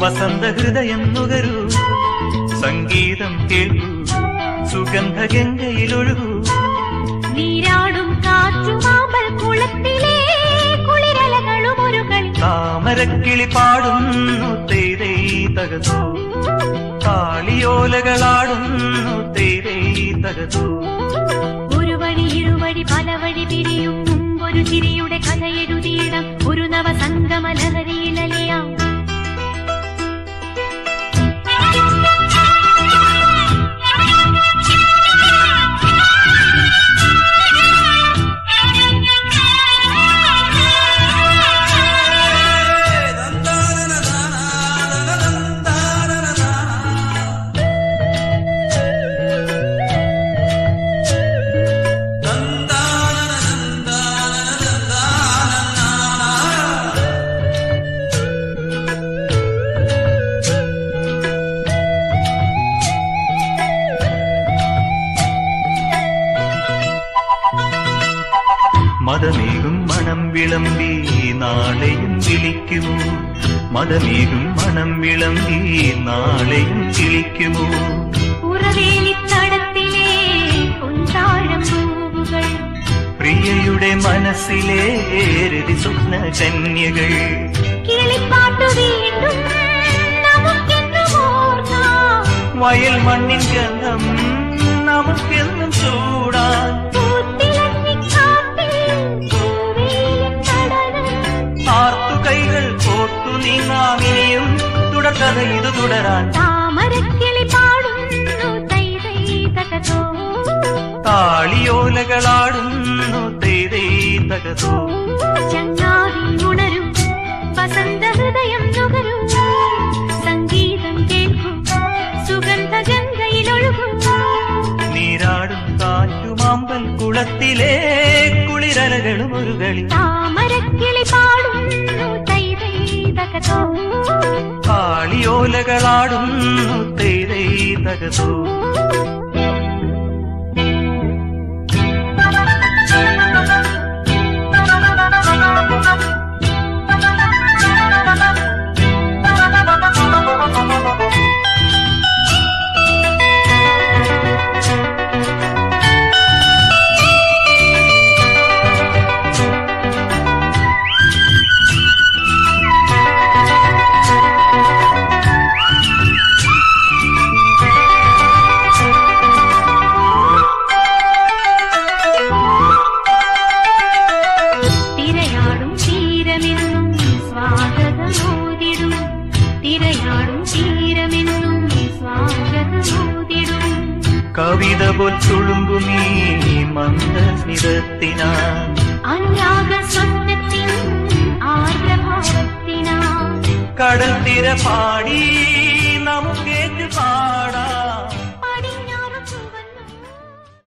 വസന്തഹൃദയം നുകരൂ സംഗീതം കേൾക്കൂ. സുഗന്ധഗംഗയിലൊഴുകൂ. നീരാടും കാറ്റുമാമ്പൽ കുളത്തിലെ കുളിരലകളും ഒരു കളി താമരക്കിളി പാടുന്നു തേരേ തകതോ താളിയോലകളാടുന്നു തേരേ തകതോ മതമേകും മണം വിളമ്പി നാളെയും വിളിക്കുമോ മതമേകും മണം വിളമ്പി നാളെയും വിളിക്കുമോ ഉറവേലിത്തടത്തിലെ പൊൻതാഴം പൂവുകൾ. പ്രിയയുടെ മനസ്സിലെ രതി സ്വപ്ന കന്യകൾ. കിളിപ്പാട്ടു വീണ്ടും നമുക്കെന്നും വയൽ മണ്ണിൻ ഗന്ധം തുടർക്കഥ ഇത് തുടരാൻ താമരക്കിളി പാടുന്നു തൈ തൈ തകതോ താളിയോലകളാടുന്നു തേരേ തകതോ ചങ്ങാതി ഉണരും വസന്ത ഹൃദയം നുകരും. സംഗീതം കേൾക്കും സുഗന്ധ ഗംഗയിലൊഴുകും നീരാടും കാറ്റുമാമ്പൽ കുളത്തിലെ കുളിരലകളും ഒരു കളി. താമരക്കിളി പാടുന്നു തൈ തൈ തകതോ? തിരയാടും തീരമെന്നും സ്വാഗതമൂതിടും കവിത പോൽ തുളുമ്പുമീ മന്ദനിരത്തിനാൻ അനുരാഗ സ്വന്തത്തിൻ ആർദ്രഭാവത്തിനാ കടൽ തിര പാടി നമുക്കേറ്റ് പാടാം